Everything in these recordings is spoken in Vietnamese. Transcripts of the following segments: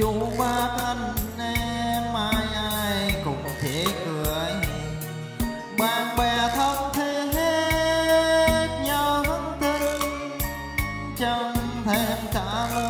chú ba thân em, ai ai cũng thể cười. Bạn bè thân thế hết nhau hứng tin chẳng thèm trả lời.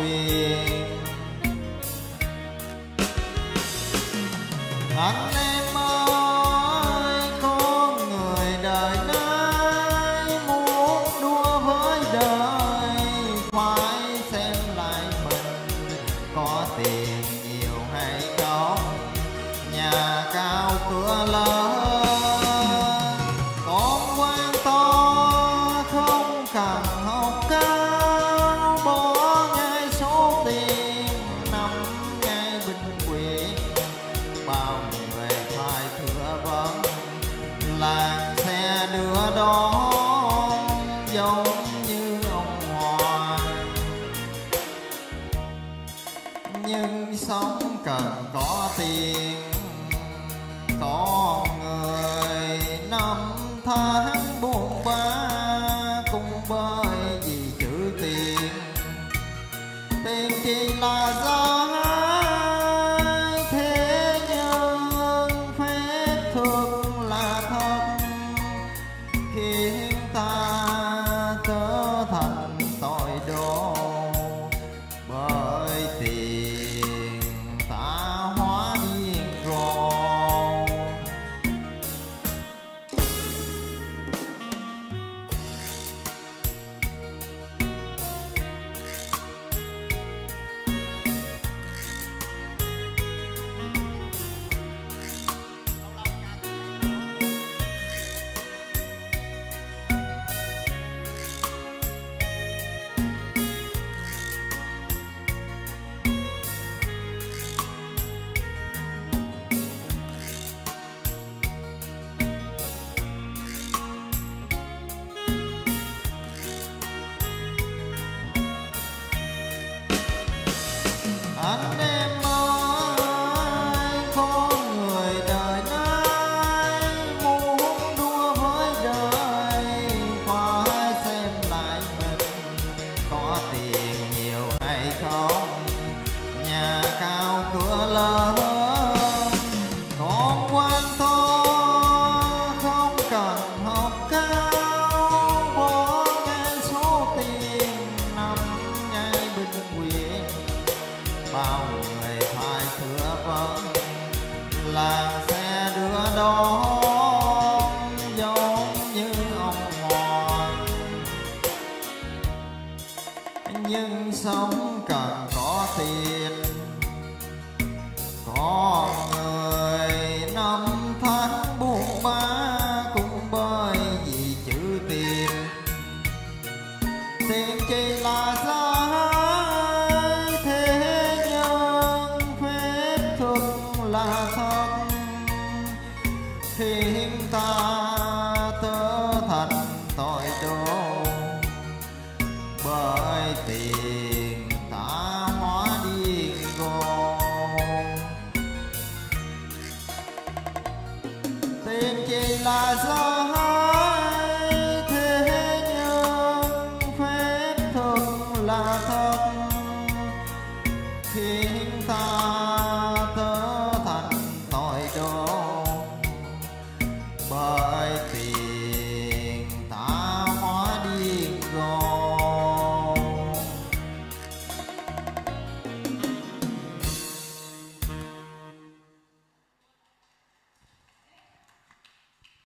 quê anh em ơi có người đời nay muốn đua với đời phải xem lại mình có tiền nhiều hay không nhà cao cửa lớn sống cần có tiền có người năm tháng nhưng sống cần có tiền. Con người với tiền ta hóa điên con tiền chỉ là do hai thế nhưng phép thường là thật. Khiến ta